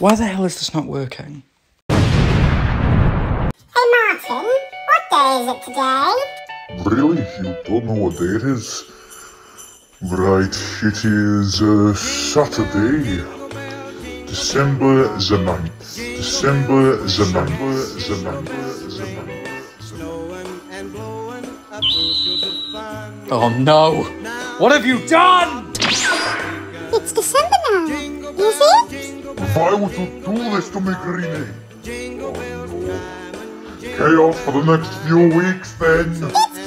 Why the hell is this not working? Hey Martin, what day is it today? Really? You don't know what day it is? Right, it is uh, Saturday, December the 9th. December the 9th. The 9th. The 9th. Oh no! What have you done? It's December now, is it? Why would you do this to me, Greenie? Oh no. Chaos for the next few weeks then.